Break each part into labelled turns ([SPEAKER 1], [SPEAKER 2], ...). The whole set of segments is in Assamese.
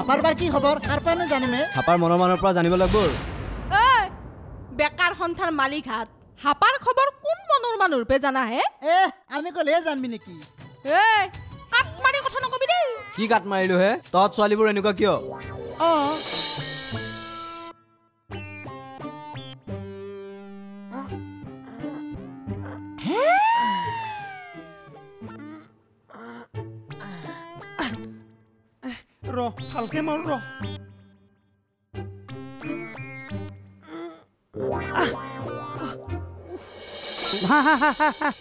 [SPEAKER 1] এই হাপাৰ বা কি খবৰ কাৰ পৰা জানিমে?
[SPEAKER 2] হাপাৰ মনৰ মানুহৰ পৰা জানিব লাগিব।
[SPEAKER 3] ঐ বেকাৰ সন্থাৰ মালিক হাত হাপাৰ খবৰ কোন মনৰ মানুহৰ পে জানা হে?
[SPEAKER 1] এ আমি ক'লেহে জানবি নেকি?
[SPEAKER 3] এ কাট মাৰি কথা নকবি দেই।
[SPEAKER 2] কি কাট মাৰিলো হে? তহঁত ছোৱালীবোৰ এনেকুৱা কিয়?
[SPEAKER 1] অঁ
[SPEAKER 4] ৰ ভালকে মাৰ ৰ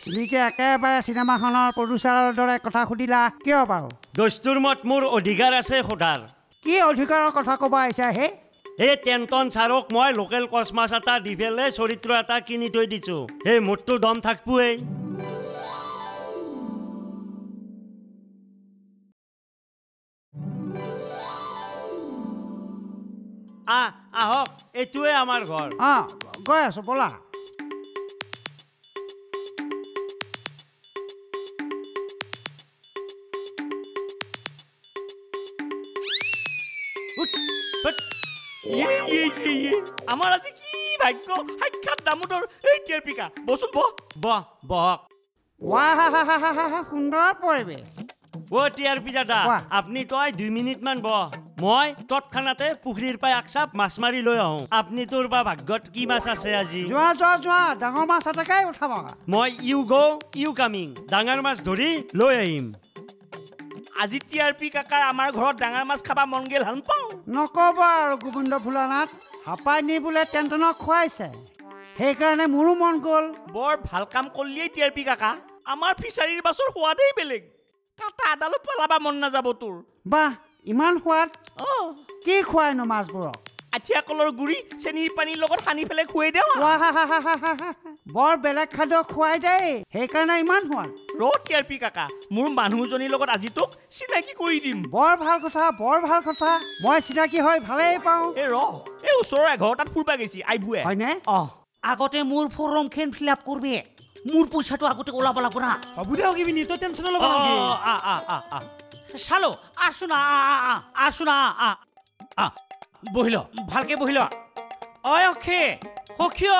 [SPEAKER 5] তুমি যে একেবাৰে চিনেমাখনৰ প্ৰডিউচাৰৰ দৰে কথা সুধিলা কিয় বাৰু
[SPEAKER 6] দস্তুৰ মত মোৰ অধিকাৰ আছে সোধাৰ
[SPEAKER 5] কি অধিকাৰৰ কথা ক'ব আহিছা হে
[SPEAKER 6] এই টেণ্টন ছাৰক মই লোকেল কচমাছ এটা দি পেলাই চৰিত্ৰ এটা কিনি থৈ দিছো সেই মোৰতো দম থাকবোৱেই আহক এইটোৱে আমাৰ ঘৰ।
[SPEAKER 5] অঁ গৈ আছো ব'লা।
[SPEAKER 6] আমাৰ আজি কি ভাগ্য? সাক্ষাৎ দামোদৰ এই টেৰপিকা। বচোন বহ। বহ বহক।
[SPEAKER 5] ৱাহ হা হা হা হা হা হা সুন্দৰ পৰিৱেশ।
[SPEAKER 6] অ' টিআৰপি দাদা
[SPEAKER 5] কোৱা।
[SPEAKER 6] আপুনি তই দুই মিনিটমান বহ। মই তৎক্ষণাতে পুখুৰীৰ পৰা একচাপ মাছ মাৰি লৈ আহোঁ। আপুনি তোৰ বা ভাগ্যত কি মাছ আছে আজি?
[SPEAKER 5] যোৱা যোৱা যোৱা ডাঙৰ মাছ এটাকেই উঠাব
[SPEAKER 6] মই ইউ গ ইউ কামিং ডাঙৰ মাছ ধৰি লৈ আহিম। আজি টিআৰপি কাকাৰ আমাৰ ঘৰত ডাঙৰ মাছ খাবা মন গেল হান পাওঁ।
[SPEAKER 5] নক'ব আৰু গোবিন্দ ফুলানাথ হাপাই নি বোলে টেণ্টনক খুৱাইছে। সেইকাৰণে মোৰো মন গ'ল।
[SPEAKER 6] বৰ ভাল কাম কৰিলিয়েই টিআৰপি কাকা। আমাৰ ফিচাৰীৰ মাছৰ সোৱাদেই বেলেগ। কাটা এডালো পেলাবা মন নাযাব তোৰ।
[SPEAKER 5] বাহ ইমান সোৱাদ?
[SPEAKER 6] অঁ
[SPEAKER 5] কি খুৱাইনো মাছবোৰক?
[SPEAKER 6] আঠিয়া কলৰ গুৰি চেনীৰ পানীৰ লগত সানি পেলাই খুৱাই দিওঁ।
[SPEAKER 5] বৰ বেলেগ খাদ্য খুৱাই দেই। সেইকাৰণে ইমান সোৱাদ।
[SPEAKER 6] ৰ টিআৰপি কাকা মোৰ মানুহজনীৰ লগত আজি তোক চিনাকি কৰি দিম।
[SPEAKER 5] বৰ ভাল কথা বৰ ভাল কথা। মই চিনাকি হৈ ভালেই পাওঁ।
[SPEAKER 6] এই ৰ এই ওচৰৰ এঘৰটাত ফুৰবা গেছি আইবুৱে।
[SPEAKER 5] হয়নে?
[SPEAKER 6] অঁ
[SPEAKER 7] আগতে মোৰ ফৰ্মখন ফিল আপ কৰবি। মোৰ পইচাটো আগতে ওলাব লাগব না।
[SPEAKER 4] হ'ব দে কিবি নি তই টেনশ্যন ল'ব
[SPEAKER 7] চালো আছো না আছো না বহিল ভালকে বহিল। অই সখী সখীয়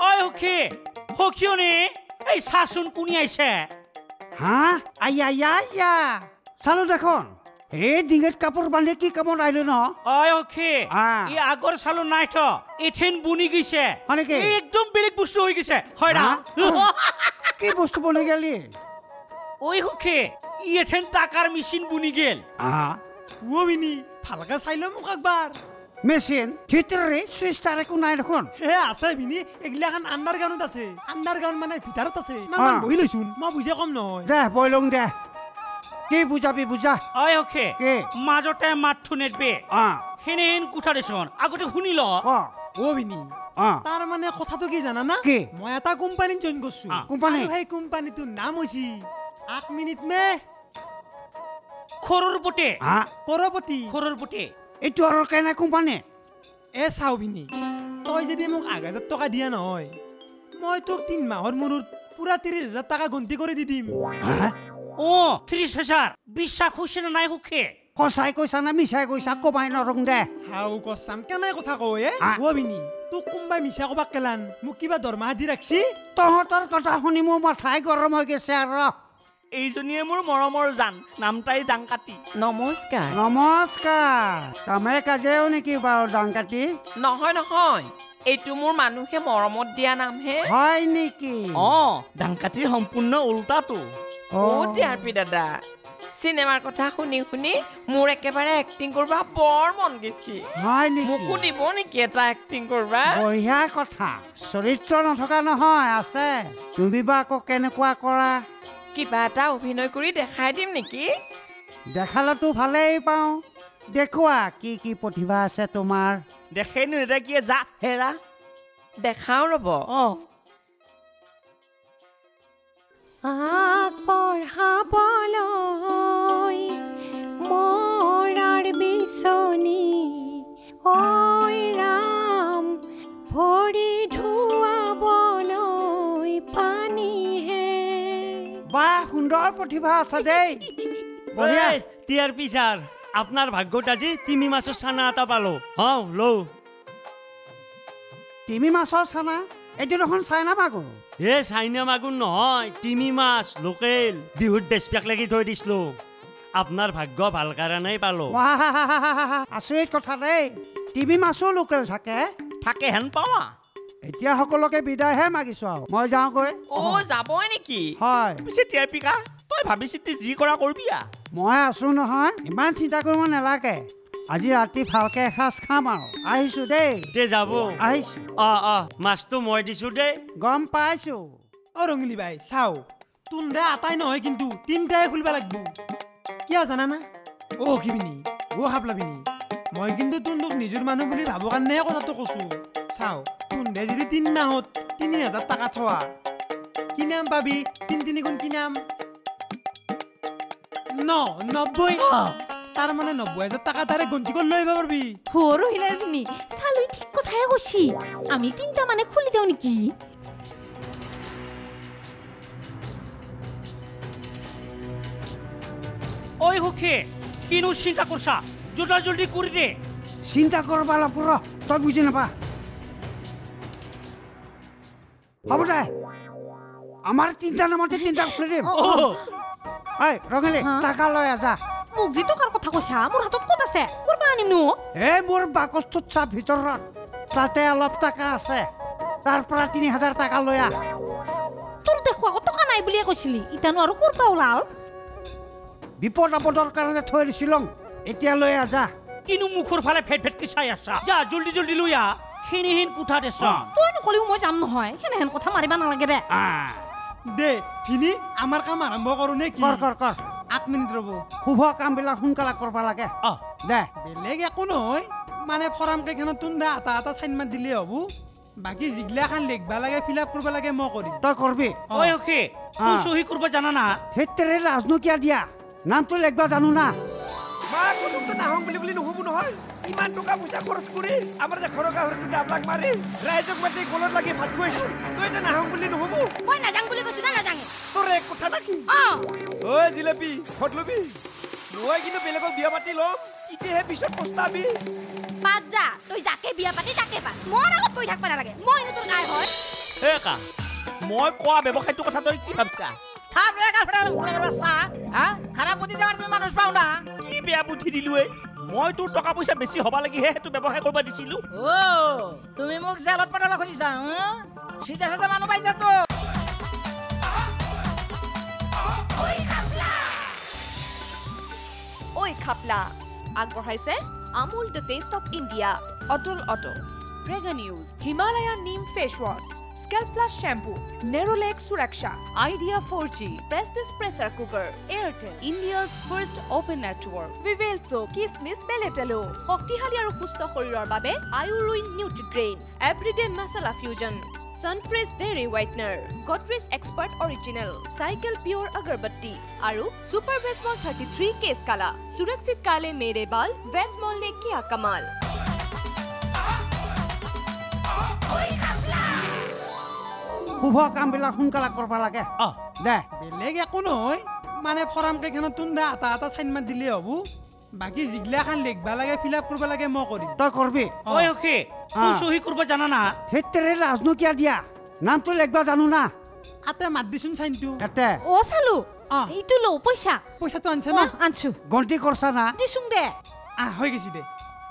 [SPEAKER 7] অই সখী সখীয় নে এই চাচোন কোনি আহিছে
[SPEAKER 5] হা আইয়া আইয়া আইয়া চালো দেখোন এই ডিঙিত কাপোৰ বান্ধি কি কামত আহিলো ন?
[SPEAKER 7] অই
[SPEAKER 5] আহ।
[SPEAKER 7] ই আগৰ চালো নাই থ এথেন বনি গৈছে
[SPEAKER 5] হয় নেকি?
[SPEAKER 7] একদম বেলেগ বস্তু হৈ গৈছে হয় না?
[SPEAKER 5] কি বস্তু বনি গেলি?
[SPEAKER 7] ঐ সখী ই এথেন টাকাৰ মেচিন বনি গেল।
[SPEAKER 5] আহা।
[SPEAKER 4] ও বিনি ভালকে চাই ল মোক একবাৰ
[SPEAKER 5] মেচিন ভিতৰে চুইচ তাৰ একো নাই দেখোন।
[SPEAKER 4] হে আছে বিনি এগিলাখান আণ্ডাৰ গ্ৰাউণ্ডত আছে। আণ্ডাৰ গ্ৰাউণ্ড মানে ভিতৰত আছে।
[SPEAKER 5] অ।
[SPEAKER 4] ইমান বহি লৈছোন মই বুজে কম নহয়।
[SPEAKER 5] দে বইলং দে। কি বুজাবি বুজা।
[SPEAKER 7] অই সখী
[SPEAKER 5] কি?
[SPEAKER 7] মাজতে মাতটো নেদবে
[SPEAKER 5] অ
[SPEAKER 7] সেনেহেন কোঠা দেচোন আগতে শুনি ল।
[SPEAKER 5] অ।
[SPEAKER 4] বিনি। তাৰ মানে কথাটো কি জানানা?
[SPEAKER 5] কি?
[SPEAKER 4] মই এটা কোম্পানীত জইন কৰিছো।
[SPEAKER 7] আ,
[SPEAKER 5] কোম্পানী?
[SPEAKER 4] সেই কোম্পানীটোৰ নাম হৈছে আঠ মিনিট মে
[SPEAKER 7] খৰৰ পতে
[SPEAKER 5] হা?
[SPEAKER 4] কৰপতি
[SPEAKER 5] এইটো আৰু কেনে কোম্পানী?
[SPEAKER 4] এ চাও বিনি তই যদি মোক আঠ হাজাৰ টকা দিয়া নহয় মই তোক তিন মাহৰ মূৰত পুৰা ত্ৰিছ হাজাৰ টকা গন্তি কৰি দি দিম?
[SPEAKER 7] অ ত্ৰিশ হাজাৰ। বিশ্বাস হৈছে নে নাই সুখে?
[SPEAKER 5] সঁচাই কৈছা নে মিছাই কৈছা কমাই নৰং দে।
[SPEAKER 4] হাও কচাম কেনে কথা কয় এ? তোক কোনোবাই মিছা কবাক কেলান মোক কিবা দৰমহা দি ৰাখছি?
[SPEAKER 5] তহঁতৰ কথা শুনি মোৰ মাথাই গৰম হৈ গৈছে আৰু।
[SPEAKER 6] এইজনীয়ে মোৰ মৰমৰ জান নাম তাই ডাংকাতি
[SPEAKER 8] নমস্কাৰ।
[SPEAKER 5] নমস্কাৰ। কামে কাজেও নেকি বাৰু দাং কাটি
[SPEAKER 8] নহয় নহয়। এইটো মোৰ মানুহে মৰমত দিয়া নামহে
[SPEAKER 5] হয় নেকি?
[SPEAKER 6] অঁ ডাংকাতিৰ সম্পূৰ্ণ উল্টাটো।
[SPEAKER 5] অ।
[SPEAKER 8] অ' টিআৰপি দাদা। চিনেমাৰ কথা শুনি শুনি মোৰ একেবাৰে এক্টিং কৰিব বৰ মন গৈছে।
[SPEAKER 5] হয়
[SPEAKER 8] মোকো দিব নেকি এটা এক্টিং কৰিব?
[SPEAKER 5] বঢ়িয়া কথা। চৰিত্ৰ নথকা নহয় আছে। তুমি বা আকৌ কেনেকুৱা কৰা?
[SPEAKER 8] কিবা এটা অভিনয় কৰি দেখাই দিম নেকি?
[SPEAKER 5] দেখালেতো ভালেই পাওঁ। দেখুওৱা কি কি প্ৰতিভা আছে তোমাৰ?
[SPEAKER 6] দেখেনো এতিয়া কি যা হেৰা।
[SPEAKER 8] দেখাও ৰ'ব।
[SPEAKER 6] অঁ।
[SPEAKER 9] আগবঢ়াবলৈ মৰাৰ বিচনী ঐ
[SPEAKER 5] সুন্দৰ প্ৰতিভা আছে দেই। বঢ়িয়া।
[SPEAKER 6] টিআৰপি ছাৰ আপনাৰ ভাগ্যত আজি তিমি মাছেৰ চানা এটা পালো। হ্যাঁ লও।
[SPEAKER 5] তিমি মাছৰ চানা? এইটো দেখোন চাইনা মাগুৰ।
[SPEAKER 6] এ চাইনা মাগুৰ নহয় তিমি মাছ লোকেল। বিহুত বেচপেক লাগি থৈ দিছিলো। আপনাৰ ভাগ্য ভাল কাৰণেই পালো।
[SPEAKER 5] আচৰিত কথা দেই। তিমি মাছো লোকেল থাকে।
[SPEAKER 8] থাকে হেন পাৱা?
[SPEAKER 5] এতিয়া সকলোকে বিদায়হে মাগিছো আৰু। মই যাওঁগৈ।
[SPEAKER 8] অ' যাবই নেকি?
[SPEAKER 5] হয়।
[SPEAKER 8] পিছে টি আৰ পি কা তই ভাবি চিন্তি যি কৰা কৰবি আ।
[SPEAKER 5] মই আছো নহয় ইমান চিন্তা কৰিব নালাগে। আজি ৰাতি ভালকে এসাঁজ খাম আৰু। আহিছো দেই।
[SPEAKER 6] তে যাব।
[SPEAKER 5] আহিছো।
[SPEAKER 6] অ অ মাছটো মই দিছো দেই।
[SPEAKER 5] গম পাইছো।
[SPEAKER 4] অ ৰঙিলি বাই চাও। তুন্দা আটাই নহয় কিন্তু তিনিটাই খুলিব লাগিব। কিয় জানানা? অ কিবিনি অ হাপলাবিনি মই কিন্তু তুন্দুক নিজৰ মানুহ বুলি ভাবো কাৰণেহে কথাটো কৈছো। চাও। তুন্দে যদি তিনি মাহত তিনি হাজাৰ টকা থোৱা। কি নাম পাবি? তিনি তিনি গুণ কি নাম? ন নব্বৈ। তাৰ মানে নব্বৈ হাজাৰ টকা তাৰে গন্তি কৰি লৈ আহিব পাৰিবি।
[SPEAKER 3] সৰু হিলাৰ পিনি ঠিক কথাই কৈছি। আমি তিনটা মানে খুলি দিওঁ নেকি?
[SPEAKER 7] ঐ সুখী কিনো চিন্তা করছা জোটা জলদি করে দে।
[SPEAKER 5] চিন্তা কৰবা লাগব ৰ তই বুজি নাপা। হ'ব দে আমাৰ তিনিটা নামতে তিনিটা খুলি দিম। ঐ ৰঙালী? টাকা লৈ আছা
[SPEAKER 3] মোক যি টকাৰ কথা কৈছা মোৰ হাতত ক'ত আছে? কৰবা আনিম নো
[SPEAKER 5] এ মোৰ বাকচটোত চা ভিতৰত। তাতে অলপ টকা আছে। তাৰ পৰা তিনি হাজাৰ টকা লৈ আহ।
[SPEAKER 3] তোৰ দেখো আকৌ টকা নাই বুলিয়ে কৈছিলি। ইতানো আৰু কৰবা ওলাল?
[SPEAKER 5] বিপদ আপদৰ কাৰণে থৈ দিছিলো। এতিয়া লৈ আহ যা
[SPEAKER 7] কিনো মুখৰ ফালে ফেট ফেটকে চাই আছা? যা জলদি জলদি লৈ আহ। সেনেহেন কোঠাত আছা
[SPEAKER 3] তই নকলেও মই যাম নহয়। সেনেহেন কথা মাৰিবা নালাগে দে।
[SPEAKER 4] দে ভিনি আমাৰ কাম আৰম্ভ কৰোঁ নে কি?
[SPEAKER 5] কৰ কৰ কৰ।
[SPEAKER 4] আঠ মিনিট ৰ'ব।
[SPEAKER 5] শুভ কামবিলাক সোনকালে কৰিব লাগে।
[SPEAKER 7] অ
[SPEAKER 5] দে।
[SPEAKER 4] বেলেগ একো নহয়। মানে ফৰাম কেইখনত তুন্দা আটা আটা চাইন মাত দিলেই হ'ব। বাকী যিগিলা খান লিখবা লাগে ফিল আপ কৰিব লাগে মই কৰিম।
[SPEAKER 5] তই কৰবি।
[SPEAKER 7] ঐ সুখী। তুই চহী কৰিব জানা না?
[SPEAKER 5] সেইতেৰে লাজনো কিয় দিয়া। নামটো লিখবা জানো না?
[SPEAKER 8] মা কোনোতো নাহং বুলি বুলি নহ'ব নহয়। ইমান টকা পইচা খৰচ কৰি আমাৰ যে ঘৰৰ গাহৰিটো ডাবলাক মাৰি ৰাইজক মাতি গলত লাগি ভাত খুৱাইছো তই এতিয়া নাহং বুলি নহ'ব
[SPEAKER 9] মই নাযাং বুলি কৈছো না নাযাং
[SPEAKER 8] তোৰ এক কথা নাকি ঐ জিলেপি ঘৰত ল'বি। মই কিন্তু বেলেগক বিয়া পাতি ল'ম এতিয়াহে পিছত পস্তাবি।
[SPEAKER 9] বাদ যা তই যাকে বিয়া পাতি তাকে পা মোৰ আগত কৈ থাকবা নালাগে। মই তোৰ গাই হয়
[SPEAKER 8] কা মই কোৱা ব্যৱসায়টোৰ কথা তই কি ভাবছা? কি বেয়া বুদ্ধি দিলো এই মই তোৰ টকা পইচা বেছি হ'ব লাগিহে সেইটো ব্যৱসায় কৰিব দিছিলো
[SPEAKER 10] তুমি মোক জেলত পঠাব খুজিছা চিধা চিধা মানুহ পাইছা তো
[SPEAKER 11] ঐ খাপলা আগবঢ়াইছে Amul the taste of India Atal auto Prega news Himalaya neem face wash scalp plus shampoo Nerolac Suraksha Idea four G Prestige pressure cooker Airtel India's first open network ভিভেলছো কিচমিচ বেলেটেলো শক্তিশালী আৰু সুস্থ শৰীৰৰ বাবে আয়ুৰুইন Nutrigrain everyday masala fusion Sunfresh dairy whitener Godrej expert original cycle pure agarbatti আৰু super Vasmol thirty three Kesh Kala সুৰক্ষিত কালে মেৰে বাল ভেজমল নে কিয়া কমাল
[SPEAKER 5] শুভ কামবিলাক সোনকালে কৰিব লাগে।
[SPEAKER 7] অ।
[SPEAKER 5] দে।
[SPEAKER 4] বেলেগ একো নহয়। মানে ফৰাম কেইখনত তুন্দা আটা আটা চাইন মাত দিলেই হ'ব। বাকী যিগিলা খান লিখবা লাগে ফিল আপ কৰিব লাগে মই কৰিম।
[SPEAKER 5] তই কৰবি।
[SPEAKER 7] ঐ সুখী তুই
[SPEAKER 5] অ।
[SPEAKER 7] চহী কৰিব জানা না?
[SPEAKER 5] সেইতেৰে লাজনো কিয় দিয়া। নামটো লিখবা জানো না?
[SPEAKER 4] আতে মাত দিচোন চাইনটো।
[SPEAKER 5] এতে
[SPEAKER 3] অ চালো।
[SPEAKER 4] অ।
[SPEAKER 3] ইটো ল পইচা।
[SPEAKER 4] পইচাটো আনছে না?
[SPEAKER 3] আনছো।
[SPEAKER 5] গন্তি কৰছা না?
[SPEAKER 3] দিছোং দে।
[SPEAKER 4] আহ হৈ গৈছে দে।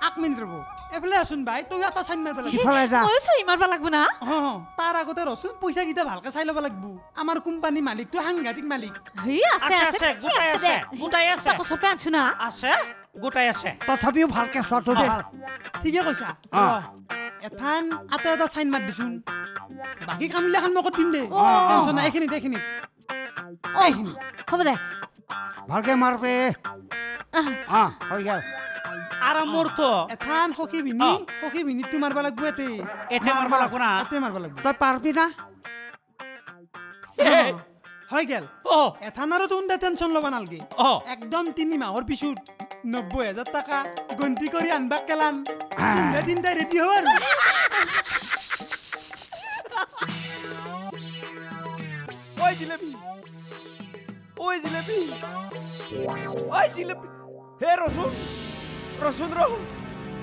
[SPEAKER 4] আঠ মিনিট ৰ'ব। এফালে আছোন বাই তই এটা চাইন মাৰিব লাগিব।
[SPEAKER 5] ইফালে যা।
[SPEAKER 3] ময়ো চহী মাৰিব লাগব না?
[SPEAKER 4] অ তাৰ আগতে ৰচোন পইচাকেইটা ভালকে চাই ল'ব লাগিব। আমাৰ কোম্পানী মালিকটো সাংঘাতিক মালিক।
[SPEAKER 3] হেই আছে
[SPEAKER 7] আছে
[SPEAKER 3] আছে
[SPEAKER 7] আছে গোটাই
[SPEAKER 3] আছে
[SPEAKER 7] আছে গোটাই আছে।
[SPEAKER 3] বাকচৰ পৰা আনছো না?
[SPEAKER 7] আছে গোটাই আছে।
[SPEAKER 5] তথাপিও ভালকে চোৱাটো
[SPEAKER 4] দে। ঠিকে কৈছা। এথান আতে এটা চাইন মাত দিচোন। বাকী কামগিলা খান মই কৰি দিম দে। টেনচন নাই এইখিনিত এইখিনিত।
[SPEAKER 3] অ
[SPEAKER 4] এইখিনিত
[SPEAKER 3] হ'ব দে।
[SPEAKER 5] ভালকে মাৰবে।
[SPEAKER 3] আহ,
[SPEAKER 5] অ হৈ গ'ল।
[SPEAKER 7] আৰু মোৰতো।
[SPEAKER 4] এথান সখী ভিনি। সখী মাৰবা লাগব এতে।
[SPEAKER 7] এতে মাৰিব লাগিব না।
[SPEAKER 4] এতে মাৰবা লাগব।
[SPEAKER 5] তই পাৰবি না?
[SPEAKER 7] হে।
[SPEAKER 4] গেল।
[SPEAKER 7] অ
[SPEAKER 4] এথান আৰু তোন টেনচন ল'ব নালগে।
[SPEAKER 7] অ
[SPEAKER 4] একদম তিনি মাহৰ পিছত নব্বৈ হাজাৰ টকা গন্তি কৰি আনবা কেলান। তিনটা ৰেডি হ'ব আৰু।
[SPEAKER 8] জিলেপি ঐ জিলেপি ঐ জিলেপি হে ৰচোন ৰচোন ৰ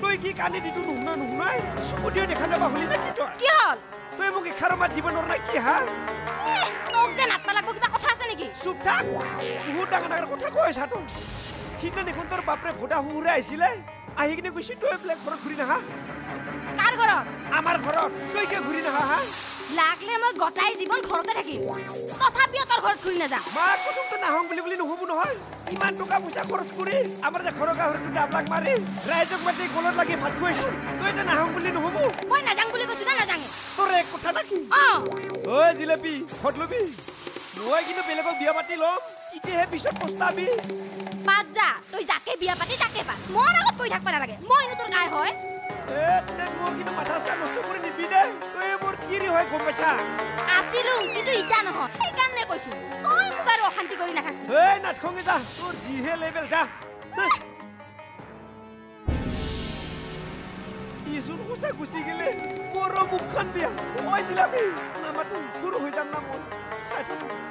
[SPEAKER 8] তই কি কান্দি দিটো নুশুনা নুশুনাই চকু দিও দেখা নাপা হলি নেকি তই
[SPEAKER 9] কি হ'ল
[SPEAKER 8] তই মোক এষাৰ মাত দিব নোৱাৰা কি হা
[SPEAKER 9] এহ, তোক যে নাটবা লাগব কিবা কথা আছে নেকি
[SPEAKER 8] চুপ থাক বহুত ডাঙৰ ডাঙৰ কথা কৈ আছা তই সিদিনা দেখোন তোৰ বাপৰে ভোটা শুহুৰে আহিছিলে আহি কিনে কৈছি তই বোলে ঘৰত ঘূৰি নাহা
[SPEAKER 9] কাৰ ঘৰত
[SPEAKER 8] আমাৰ ঘৰত তই কিয় ঘূৰি নাহা হা
[SPEAKER 9] লাগলে মই গটাই জীৱন ঘৰতে থাকিম। তথাপিও তোৰ ঘৰত ঘূৰি নাযাওঁ।
[SPEAKER 8] মাৰ প্ৰথমটো নাহং বুলি বুলি নহ'ব নহয়। ইমান টকা পইচা খৰচ কৰি আমাৰ যে ঘৰৰ গাহৰিটো ডাবলাক মাৰি ৰাইজক মাতি গলত লাগি ভাত খুৱাইছো তই এতিয়া নাহং বুলি নহ'ব।
[SPEAKER 9] মই নাযাওঁ বুলি কৈছো না নাযাঙে
[SPEAKER 8] তোৰ এক কথা নাকি ঐ জিলেপি ঘৰত ল'বি। মই কিন্তু বেলেগক বিয়া পাতি ল'ম তেতিয়াহে পিছত পস্তাবি।
[SPEAKER 9] পাত যা তই যাকে বিয়া পাতি তাকে পা মোৰ আগত কৈ থাকবা নালাগে। মইনো তোৰ গাই হয়?
[SPEAKER 8] মোৰ কিন্তু মাথা চাথা নষ্ট কৰি নিবি দে। কি ৰে হয় গম পাইছা
[SPEAKER 9] আছিলো কিন্তু ইটা নহয় সেইকাৰণে কৈছো তই মোক আৰু অশান্তি কৰি নাথাক
[SPEAKER 8] এই নাটখঙে যা তোৰ যিহে লেবেল যা ইচোন সঁচা গুচি গেলে মোৰ মুখখন বিয়া মই জিলাপি নামাতো সৰু হৈ যাম না মই চাই থাকো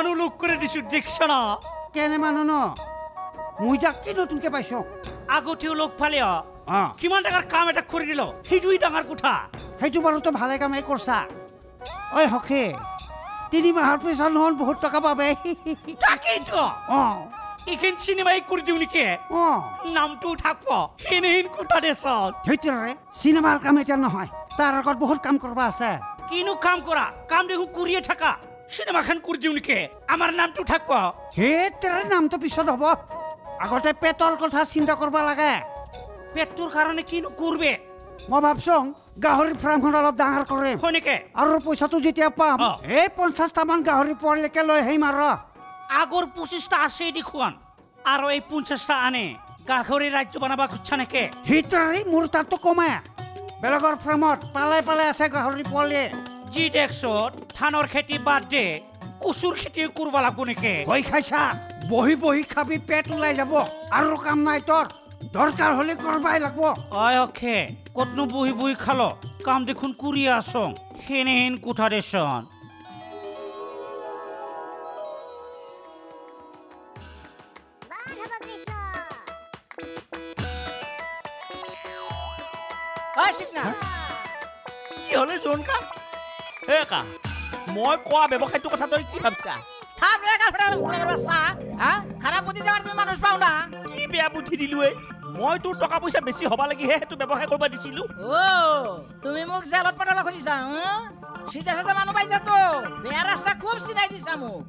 [SPEAKER 7] মানুহ লোক কৰি দিছো দেখছ না?
[SPEAKER 5] কেনে মানুহ ন? মই যাক কি নতুনকে পাইছ?
[SPEAKER 7] আগতেও লগ পালে কিমান ডাঙৰ কাম এটা কৰি দিল সেইটোৱেই ডাঙৰ কথা।
[SPEAKER 5] সেইটো বাৰু তই ভালে কামেই কৰছা। ঐ সখী তিনি মাহৰ পিছত নহ'ল বহুত টকা পাবে।
[SPEAKER 7] তাকেইতো।
[SPEAKER 5] অঁ।
[SPEAKER 7] এইখন চিনেমাই কৰি দিওঁ নেকি?
[SPEAKER 5] অঁ।
[SPEAKER 7] নামটো থাকব সেনেহেন কথা দেচোন
[SPEAKER 5] সেইটোৰে চিনেমাৰ কাম এতিয়া নহয় তাৰ আগত বহুত কাম কৰিব আছে।
[SPEAKER 7] কিনো কাম কৰা? কাম দেখোন কৰিয়ে থাকা। চিনেমাখন কৰি দিওঁ নেকি আমাৰ নামটো থাকব।
[SPEAKER 5] সেইটোৰে নামটো পিছত হ'ব। আগতে পেটৰ কথা চিন্তা কৰিব লাগে।
[SPEAKER 7] পেটটোৰ কাৰণে কিনো কৰবে?
[SPEAKER 5] মই ভাবছোং গাহৰি ফাৰ্মখন অলপ ডাঙৰ কৰিম।
[SPEAKER 7] হয় নেকি?
[SPEAKER 5] আৰু পইচাটো যেতিয়া পাম। এই পঞ্চাছটামান গাহৰি পোৱালিকে লৈ আহিম আৰু।
[SPEAKER 7] আগৰ পঁচিছটা আছে দেখোন। আৰু এই পঞ্চাছটা আনে। গাহৰি ৰাজ্য বনাব খুজছা নেকি?
[SPEAKER 5] সেইটোৰে মোৰ তাততো কমে। বেলেগৰ ফাৰ্মত পালাই পালাই আছে গাহৰি পোৱালি।
[SPEAKER 7] যি দেখছ ধানৰ খেতি বাদ দে কচুৰ খেতি কৰিব লাগব নেকি?
[SPEAKER 5] ভয় খাইছা? বহি বহি খাবি পেট ওলাই যাব। আৰু কাম নাই তোৰ। দৰকাৰ হ'লে কৰবাই লাগব।
[SPEAKER 7] অই অখে কতনো বহি বহি খাল? কাম দেখোন কৰি আছ। সেনেহেন কোঠা দেচোন।
[SPEAKER 6] কা মই কোৱা ব্যৱসায়টোৰ কথা তই কি ভাবছা?
[SPEAKER 10] থাপ রে গাফড়া গুণের বাচ্চা হ্যাঁ খারাপ বুদ্ধি দেওয়ার তুমি মানুষ পাও না।
[SPEAKER 6] কি বেয়া বুদ্ধি দিলো এই মই তোৰ টকা পইচা বেছি হ'ব লাগিহে সেইটো ব্যৱসায় কৰিব দিছিলো।
[SPEAKER 10] ও তুমি মোক জেলত পঠাব খুঁজিছা হুঁ? সিধা সাধা মানুহ পাইছা তো বেয়া ৰাস্তা খুব চিনাই দিছা মোক।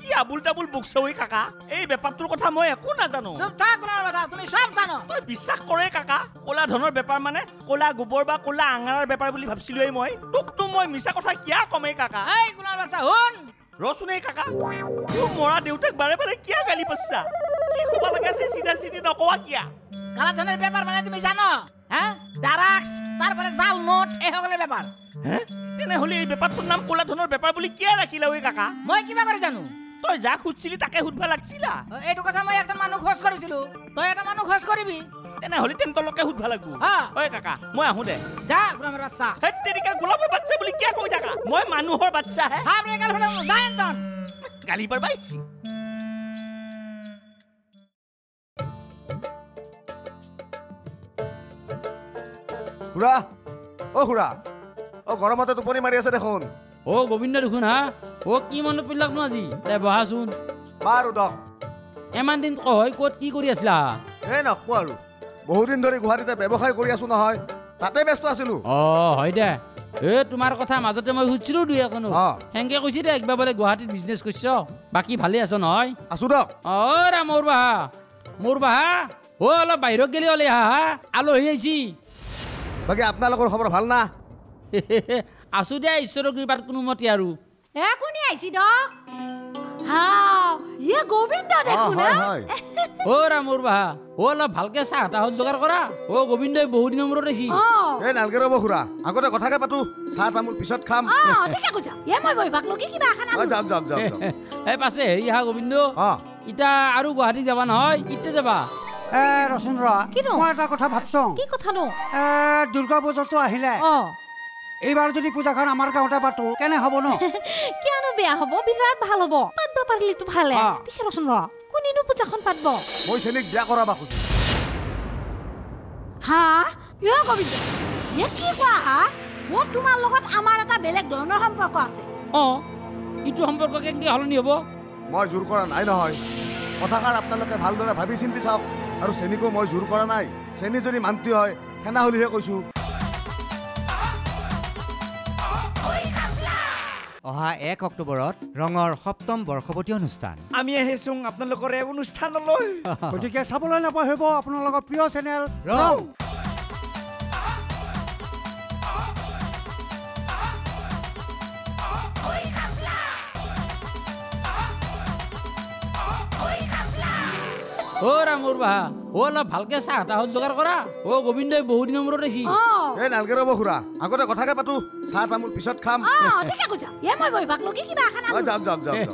[SPEAKER 6] কি আবুল তাবুল বকছ ঐ কাকা? এই বেপাৰটোৰ কথা মই একো নাজানো।
[SPEAKER 10] চুপ থাক গুণেৰ কথা তুমি সব জানো।
[SPEAKER 6] তই বিশ্বাস কৰে কাকা ক'লা ধনৰ বেপাৰ মানে ক'লা গোবৰ বা ক'লা আঙাৰাৰ বেপাৰ বুলি ভাবছিলো এই মই। তোকতো মই মিছা কথা কিয়া কমেই কাকা?
[SPEAKER 10] এই গুণের বাচ্চা শুন।
[SPEAKER 6] ৰচোন এই কাকা তোৰ মৰা দেউতাক বাৰে বাৰে কিয়া গালি পাচ্ছা কি ক'ব লাগে আছে চিধা চিধি নকোৱা কিয়া?
[SPEAKER 10] কালা ধনেৰ ব্যাপাৰ মানে তুমি জানো হ্যাঁ ডাৰাক্স তাৰপৰে জাল নোট এই সকলেৰ ব্যাপাৰ
[SPEAKER 6] হে? তেনেহ'লে এই বেপাৰটোৰ নাম ক'লা ধনৰ বেপাৰ বুলি কিয় ৰাখিলা ঐ কাকা?
[SPEAKER 10] মই কিবা কৰে জানো?
[SPEAKER 6] তই যাক সুধছিলি তাকে সুধবা লাগছিলা।
[SPEAKER 10] এইটো কথা মই একটা মানুহ খোঁজ করেছিল তই এটা মানুহ খোঁজ কৰিবি
[SPEAKER 6] তেনেহ'লে সুধবা লাগবো।
[SPEAKER 10] হা।
[SPEAKER 6] ঐ কাকা মই আহোঁ দে।
[SPEAKER 10] যা বাচ্চা।
[SPEAKER 6] তেৰিকা গোলাপৰ বাচ্ছা বুলি কিয় কৈ থাকা? মই মানুহৰ বাচ্চাহে
[SPEAKER 10] থাপ ৰে গাল ফেলে
[SPEAKER 12] খুৰা অ' খুৰা অ' গৰমতে টোপনি মাৰি আছে দেখোন।
[SPEAKER 13] অ গোবিন্দ দেখোন হা? অ কি মনত পৰিলাক নো আজি? দে বহাচোন।
[SPEAKER 12] বাৰু দক।
[SPEAKER 13] ইমান দিন কয় ক'ত কি কৰি আছিলা?
[SPEAKER 12] এই নকওঁ আৰু। বহুদিন ধৰি গুৱাহাটীতে ব্যৱসায় কৰি আছো নহয়। তাতে ব্যস্ত আছিলো।
[SPEAKER 13] অ হয় দে। এ তোমাৰ কথা মাজতে মই সুধিছিলো দুই এখনো
[SPEAKER 12] অ।
[SPEAKER 13] সেনকে কৈছি দে একবাৰ বোলে গুৱাহাটীত বিজনেছ কৰিছ। বাকী ভালে আছ নহয়?
[SPEAKER 12] আছো দক।
[SPEAKER 13] অ ৰা মোৰ বাহা। মোৰ বাহা। অ অলপ বাহিৰত গেলি হ'লে হা হা। আলহী আহিছি।
[SPEAKER 12] বাকী আপোনালোকৰ খবৰ ভাল না?
[SPEAKER 13] আছো দে ঈশ্বৰৰ কৃপাত কোনো মতে আৰু।
[SPEAKER 9] এ কোনে আহিছি দক? হাও ইয়ে গোবিন্দ
[SPEAKER 12] অ
[SPEAKER 9] দেখোন
[SPEAKER 12] হয়
[SPEAKER 9] হা?
[SPEAKER 12] হয়।
[SPEAKER 13] অ ৰা মোৰ বাহা অ অলপ ভালকে চাহ তাহত যোগাৰ কৰা। অ গোবিন্দই বহুত দিনৰ মূৰত আহিছি।
[SPEAKER 9] অ।
[SPEAKER 12] এই নালগে ৰ'ব খুৰা আগতে কথাকে পাতো চাহ তামোল পিছত খাম।
[SPEAKER 9] অ ঠিকে কৈছা। এ মই বহিবাক লগি কিবা এখন
[SPEAKER 12] অ, যাওক যাওক যাওক যাওক।
[SPEAKER 13] এই পাছে হেৰি হা গোবিন্দ।
[SPEAKER 12] অ।
[SPEAKER 13] ইতা আৰু গুৱাহাটী যাবা নহয় কেতিয়া যাবা।
[SPEAKER 5] এ ৰচোন ৰ? মই এটা কথা ভাবছো
[SPEAKER 3] কি কথানো
[SPEAKER 5] এ দুৰ্গা পূজাটো আহিলে।
[SPEAKER 3] অ।
[SPEAKER 5] এইবাৰ যদি পূজাখন আমাৰ গাঁৱতে পাতো কেনে হ'ব ন?
[SPEAKER 3] কিয়নো বেয়া হ'ব বিৰাট ভাল হ'ব। পাতব পাৰিলেতো ভালে। পিছে ৰচোন ৰ কোনেনো পূজাখন পাতব?
[SPEAKER 12] মই চেনীক বিয়া কৰাবা খুজো
[SPEAKER 9] হা? ইয় গোবিন্দ ইয়ে কি কোৱা হা? মোৰ তোমাৰ লগত আমাৰ এটা বেলেগ ধৰণৰ সম্পৰ্ক আছে।
[SPEAKER 13] অ ইটো সম্পৰ্ক কেনেকৈ সলনি হ'ব?
[SPEAKER 12] মই জোৰ কৰা নাই নহয়। কথাষাৰ আপোনালোকে ভালদৰে ভাবি চিন্তি চাওক। আৰু চেনীকো মই জোৰ কৰা নাই। চেনী যদি মান্তি হয় সেনাহলিহে কৈছো।
[SPEAKER 14] অহা এক অক্টোবৰত ৰঙৰ সপ্তম বৰ্ষপতি অনুষ্ঠান।
[SPEAKER 8] আমি আহিছোঁ আপোনালোকৰ এই অনুষ্ঠানলৈ।
[SPEAKER 5] গতিকে চাবলৈ নাপাহৰিব আপোনালোকৰ প্ৰিয় চেনেল ৰং।
[SPEAKER 13] অ ৰামৰ বাহা অ অলপ ভালকে চাহ তাহত যোগাৰ কৰা। অ গোবিন্দই বহু দিনৰ মূৰত আহিছি।
[SPEAKER 12] এই নালগে ৰ'ব খুৰা। আগতে কথাকে পাতো চাহ তামোল পিছত খাম।
[SPEAKER 9] এ কিবা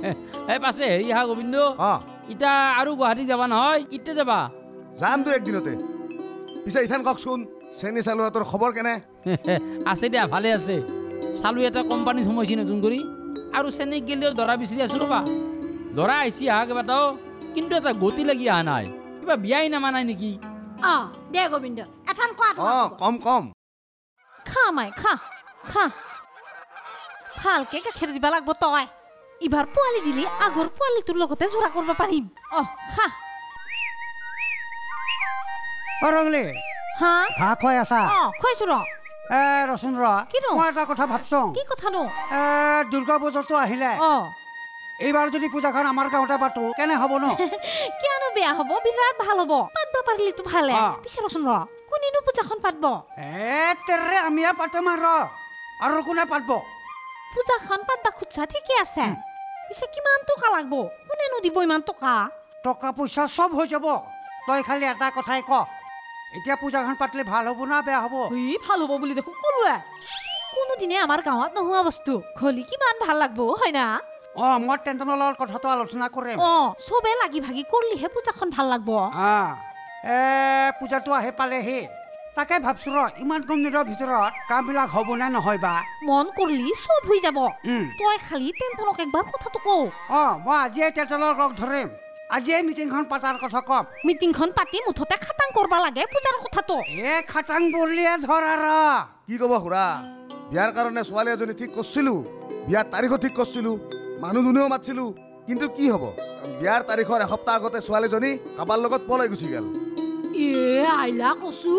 [SPEAKER 13] এই পাছে হেৰি হা গোবিন্দ ইতা আৰু গুৱাহাটী যাবা নহয় কেতিয়া যাবা?
[SPEAKER 12] যাম তো একদিনতে। পিছে ইথান কওকচোন চেনী চালুহঁতৰ খবৰ কেনে?
[SPEAKER 13] আছে দিয়া ভালে আছে। চালু এটা কোম্পানীত সোমাইছি নতুন কৰি। আৰু চেন্নাইক গেলিও দৰা বিচাৰি আছো ৰ'বা। দৰা আহিছি আহা কেইবাটাও কিন্তু এটা গতি লাগি অহা নাই। কিবা বিয়াই নামা নাই নেকি?
[SPEAKER 9] অ দে গোবিন্দ এঠান কোৱা
[SPEAKER 12] অ কম কম।
[SPEAKER 3] খা মাই খা খা ভালকে গাখীৰ দিব লাগব তই? ইবাৰ পোৱালি দিলি আগৰ পোৱালিটোৰ লগতে জোৰা কৰিব পাৰিম। অ খা।
[SPEAKER 5] অ ৰঙলি।
[SPEAKER 3] হা?
[SPEAKER 5] ভাত খুৱাই আছা?
[SPEAKER 3] অ খুৱাইছো ৰ।
[SPEAKER 5] এ ৰচোন ৰ
[SPEAKER 3] কিনো?
[SPEAKER 5] মই এটা কথা ভাবছো
[SPEAKER 3] কি কথানো?
[SPEAKER 5] এ দুৰ্গা পূজাটো আহিলে।
[SPEAKER 3] অ।
[SPEAKER 5] এইবাৰ যদি পূজাখন আমাৰ গাঁৱতে পাতো কেনে হ'ব ন?
[SPEAKER 3] কিয়নো বেয়া হ'ব বিৰাট ভাল হ'ব। পাতব পাৰিলেতো ভালে।
[SPEAKER 5] অ।
[SPEAKER 3] পিছে ৰচোন ৰ কোনেনো পূজাখন পাতব?
[SPEAKER 5] এ তেৰে আমিয়ে পাতিম আৰু। আৰু কোনে পাতব?
[SPEAKER 3] পূজাখন পাতবা খুজছা ঠিকে আছে। পিছে কিমান টকা লাগব? কোনেনো দিব ইমান টকা?
[SPEAKER 5] টকা পইচা চব হৈ যাব। তই খালি এটা কথাই ক। এতিয়া পূজাখন পাতিলে ভাল হ'ব না বেয়া হ'ব?
[SPEAKER 3] ই ভাল হ'ব বুলি দেখোন ক'লোৱে। কোনোদিনে আমাৰ গাঁৱত নোহোৱা বস্তু। হলি কিমান ভাল লাগব হয় না?
[SPEAKER 5] অ মই টেনচনৰ লগত কথাটো আলোচনা কৰিম।
[SPEAKER 3] অ চবে লাগি ভাগি কৰিলেহে পূজাখন ভাল লাগব।
[SPEAKER 5] আ, এ পূজাটো আহি পালেহি। তাকে ভাবছো ৰ ইমান কম দিনৰ ভিতৰত কামবিলাক হ'বনে নহয় বা?
[SPEAKER 3] মন কৰিলি চব হৈ যাব। তই খালি টেনচনক একবাৰ কথাটো কওঁ।
[SPEAKER 5] অ মই আজিয়ে টেনচনৰ লগ ধৰিম। আজিয়ে মিটিংখন পাতাৰ কথা কম।
[SPEAKER 3] মিটিংখন পাতি মুঠতে খাটাং কৰবা লাগে পূজাৰ কথাটো।
[SPEAKER 5] এ খাটাং বৰলিয়ে ধৰ আৰু
[SPEAKER 12] কি ক'ব খুৰা? বিয়াৰ কাৰণে ছোৱালী এজনী ঠিক কৰিছিলো। বিয়াৰ তাৰিখো ঠিক কৰিছিলো। মানুহ দুনেও মাতিছিলো কিন্তু কি হ'ব? বিয়াৰ তাৰিখৰ এসপ্তাহ আগতে ছোৱালীজনী কাৰোবাৰ লগত পলাই গুচি গ'ল।
[SPEAKER 9] এ আইলা কচু।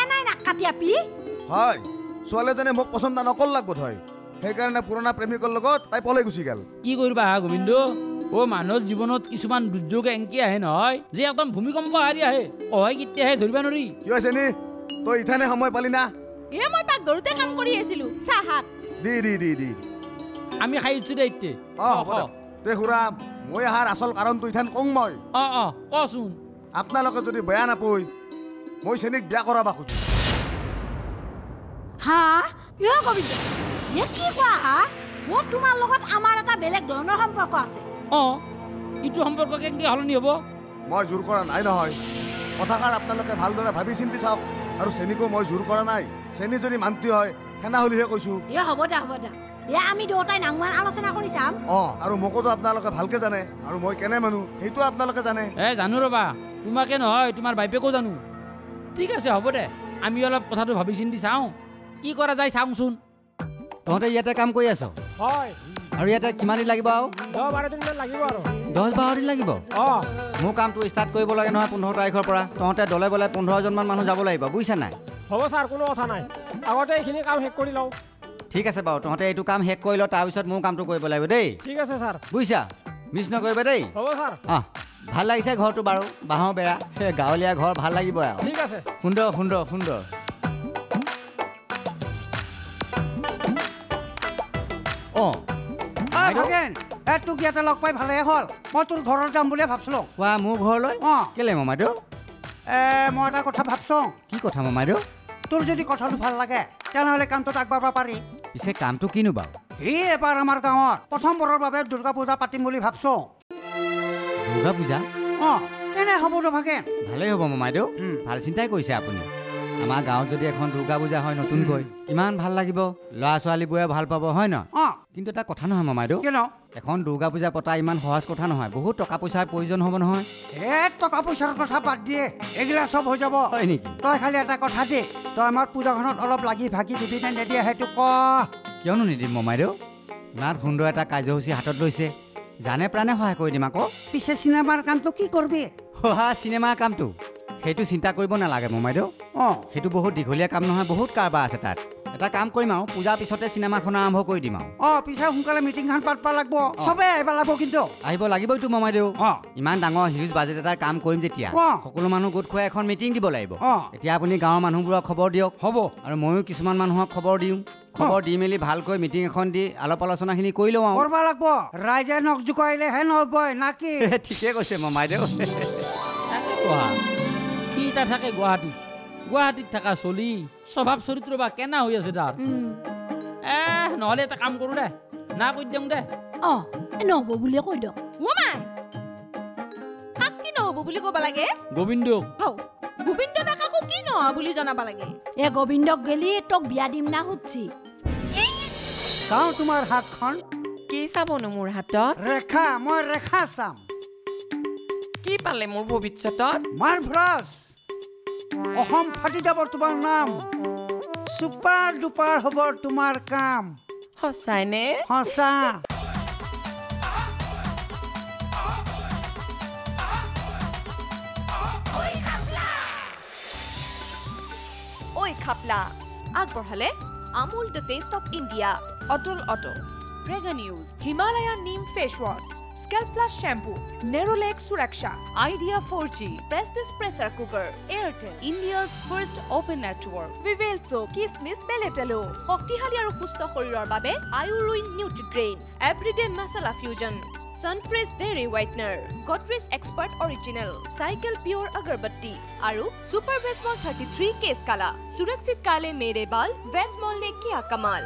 [SPEAKER 9] এনাই নাক কাটি আপি
[SPEAKER 12] হয় ছোৱালীজনীয়ে মোক পচন্দ নকৰলাক বোধ হয় সেইকাৰণে পুৰণা প্ৰেমিকৰ লগত তাই পলাই গুচি গ'ল।
[SPEAKER 13] কি কৰিবা হা গোবিন্দ? অ মানুহৰ জীৱনত কিছুমান দুৰ্যোগ এনকে আহে নহয় যে একদম ভূমিকম্প হাৰি আহে। অহাই কেতিয়া আহে ধৰিব নোৱাৰি।
[SPEAKER 12] কি হৈছে নি? তই ইথানে সময় পালি না?
[SPEAKER 3] এ মই পাকঘৰতে কাম কৰি আছিলো। চাহ হাত
[SPEAKER 12] দি দি দি দি।
[SPEAKER 13] আমি খাই উঠছো দে এতিয়া
[SPEAKER 12] অ হ'ব দে। খুৰা মই অহাৰ আচল কাৰণটো ইথান কওঁ মই।
[SPEAKER 13] অ অ কচোন।
[SPEAKER 12] আপোনালোকে যদি বেয়া নাপয় মই চেনীক বিয়া কৰাবা খোজো।
[SPEAKER 9] হা? ইয়ে কি কোৱা? হা? মোৰ তোমাৰ লগত আমাৰ এটা বেলেগ ধৰণৰ সম্পৰ্ক আছে।
[SPEAKER 13] অ ইটো সম্পৰ্ক কেনেকৈ সলনি হ'ব?
[SPEAKER 12] মই জোৰ কৰা নাই নহয়। কথাষাৰ আপোনালোকে ভালদৰে ভাবি চিন্তি চাওক। আৰু চেনীকো মই জোৰ কৰা নাই। চেনী যদি মান্তি হয় সেনাহলিহে কৈছো।
[SPEAKER 9] এ হ'ব দে হ'ব দে। আমি দুয়োটাই নাংমান আলোচনা কৰি চাম।
[SPEAKER 12] অ আৰু মোকোতো আপোনালোকে ভালকে জানে। আৰু মই কেনে মানুহ সেইটো আপোনালোকে জানে।
[SPEAKER 13] এ জানো ৰ'বা। তোমাকে নহয় তোমাৰ বাইপেকো জানো। ঠিক আছে হ'ব দে। আমি অলপ কথাটো ভাবি চিন্তি চাওঁ। কি কৰা যায় চাওঁচোন।
[SPEAKER 14] তহঁতে ইয়াতে কাম কৰি আছ?
[SPEAKER 8] হয়।
[SPEAKER 14] আৰু ইয়াতে কিমান দিন লাগিব আৰু?
[SPEAKER 8] দহ বাৰ দিনমান লাগিব আৰু।
[SPEAKER 14] দহ বাৰ দিন লাগিব?
[SPEAKER 8] অ।
[SPEAKER 14] মোৰ কামটো ষ্টাৰ্ট কৰিব লাগে নহয় পোন্ধৰ তাৰিখৰ পৰা। তহঁতে দলে বলে পোন্ধৰজনমান মানুহ যাব লাগিব বুজিছা নাই?
[SPEAKER 8] হ'ব ছাৰ কোনো কথা নাই। আগতে এইখিনি কাম শেষ কৰি লওঁ।
[SPEAKER 14] ঠিক আছে বাৰু তহঁতে এইটো কাম শেষ কৰি ল তাৰপিছত মোৰ কামটো কৰিব লাগিব দেই।
[SPEAKER 8] ঠিক আছে ছাৰ।
[SPEAKER 14] বুজিছা? মিছ নকৰিবা দেই।
[SPEAKER 8] হ'ব ছাৰ।
[SPEAKER 14] অঁ ভাল লাগিছে ঘৰটো বাৰু বাঁহৰ বেৰা। সেই গাঁৱলীয়া ঘৰ ভাল লাগিব আৰু।
[SPEAKER 8] ঠিক আছে।
[SPEAKER 14] সুন্দৰ সুন্দৰ সুন্দৰ। অঁ।
[SPEAKER 5] তোক ইয়াতে লগ পাই ভালেই হ'ল। মই তোৰ ঘৰত যাম বুলিয়ে ভাবছিলো।
[SPEAKER 14] কোৱা মোৰ ঘৰলৈ?
[SPEAKER 5] অঁ।
[SPEAKER 14] কেলে মামাইদেউ
[SPEAKER 5] এ মই এটা কথা ভাবছো।
[SPEAKER 14] কি কথা মামাইদেউ
[SPEAKER 5] তোৰ যদি কথাটো ভাল লাগে তেনেহ'লে কামটোত আগবাঢ়িব পাৰি।
[SPEAKER 14] পিছে কামটো কিনো বাৰু?
[SPEAKER 5] এই এবাৰ আমাৰ গাঁৱত প্ৰথমবাৰৰ বাবে দুৰ্গা পূজা পাতিম বুলি ভাবছো।
[SPEAKER 14] দুৰ্গা পূজা?
[SPEAKER 5] অঁ কেনে কেনে হ'ব নভাগেন
[SPEAKER 14] ভালেই হ'ব মামাইদেউ ভাল চিন্তাই কৰিছে আপুনি। আমাৰ গাঁৱত যদি এখন দুৰ্গা পূজা হয় নতুনকৈ কিমান ভাল লাগিব। ল'ৰা ছোৱালীবোৰে ভাল পাব হয় ন
[SPEAKER 5] অঁ।
[SPEAKER 14] কিন্তু এটা কথা নহয় মামাইদেউ
[SPEAKER 5] কিয়
[SPEAKER 14] এখন দুৰ্গা পূজা পতা ইমান সহজ কথা নহয়। বহুত টকা পইচাৰ প্ৰয়োজন হ'ব নহয়।
[SPEAKER 5] এ টকা পইচাৰ কথা বাদ দিয়ে। এইগিলা চব হৈ যাব।
[SPEAKER 14] হয় নেকি?
[SPEAKER 5] তই খালি এটা কথা দে তই আমাৰ পূজাখনত অলপ লাগি ভাগি দিবি নে নিদিয়ে সেইটো ক।
[SPEAKER 14] কিয়নো নিদিম মামাইদেউ ইমান সুন্দৰ এটা কাৰ্যসূচী হাতত লৈছে। জানে প্ৰাণে সহায় কৰি দিম আকৌ।
[SPEAKER 5] পিছে চিনেমাৰ কামটো কি কৰিবি?
[SPEAKER 14] হোৱা চিনেমাৰ কামটো? সেইটো চিন্তা কৰিব নালাগে মমাইদেউ
[SPEAKER 5] অঁ।
[SPEAKER 14] সেইটো বহুত দীঘলীয়া কাম নহয় বহুত কাৰবাৰ আছে তাত। এটা কাম কৰিম আৰু পূজাৰ পিছতে চিনেমাখন আৰম্ভ কৰি দিম আৰু।
[SPEAKER 5] অঁ পিছে সোনকালে মিটিংখন পাতবা লাগব। চবে আহিব লাগব কিন্তু।
[SPEAKER 14] আহিব লাগিবইতো মমাইদেউ।
[SPEAKER 5] অঁ।
[SPEAKER 14] ইমান ডাঙৰ হিউজ বাজেট এটা কাম কৰিম যেতিয়া।
[SPEAKER 5] অঁ।
[SPEAKER 14] সকলো মানুহ গোট খুৱাই এখন মিটিং দিব লাগিব।
[SPEAKER 5] অঁ।
[SPEAKER 14] এতিয়া আপুনি গাঁৱৰ মানুহবোৰক খবৰ দিয়ক।
[SPEAKER 5] হ'ব।
[SPEAKER 14] আৰু ময়ো কিছুমান মানুহক খবৰ দিওঁ। খবৰ দি মেলি ভালকৈ মিটিং এখন দি আলাপ আলোচনাখিনি কৰি লওঁ আৰু।
[SPEAKER 5] কৰবা লাগব। ৰাইজে নখ জোকাৰিলেহে নহবই না কি?
[SPEAKER 14] ঠিকে কৈছে মমাইদেউ।
[SPEAKER 13] সি তাৰ থাকে গুৱাহাটীত? গুৱাহাটীত থকা চলি স্বভাৱ চৰিত্ৰ বা কেনা হৈ আছে তাৰ। এ নহ'লে এটা কাম কৰোঁ দে। না কৈ দিওঁ দে।
[SPEAKER 9] অঁ নহ'ব বুলিয়ে কৈ দিয়ক।
[SPEAKER 11] কি নহ'ব বুলি ক'ব লাগে?
[SPEAKER 13] গোবিন্দক।
[SPEAKER 11] গোবিন্দ দা কাকো কি নহয় বুলি জনাব লাগে?
[SPEAKER 9] এ গোবিন্দক গেলি তোক বিয়া দিম না সুধছি।
[SPEAKER 5] চাওঁ তোমাৰ হাতখন।
[SPEAKER 15] কি চাবনো মোৰ হাতত?
[SPEAKER 5] ৰেখা মই ৰেখা চাম।
[SPEAKER 15] কি পালে মোৰ ভৱিষ্যতত?
[SPEAKER 5] মাৰ্ভৰাছ অসম ফাটি যাব তোমাৰ নাম। চুপাৰ ডুপাৰ হ'ব তোমাৰ কাম।
[SPEAKER 15] সঁচাইনে?
[SPEAKER 5] সঁচা।
[SPEAKER 11] ঐ খাপলা আগবঢ়ালে Amul the taste of India. Atal auto Prag news Himalaya neem face wash. Shampoo Nerolac Suraksha idea four G Prestige pressure cooker Airtel India's first open network Vivel চ' কিচমিচ বেলেটেলো শক্তিশালী আৰু সুস্থ শৰীৰৰ বাবে আয়ুৰুইন Nutrigrain everyday masala fusion Sunfresh dairy whitener Godrej expert original cycle pure agarbatti আৰু super Vasmol thirty three Kesh Kala সুৰক্ষিত কালে মেৰে বাল ভেজমল নে কিয়া কমাল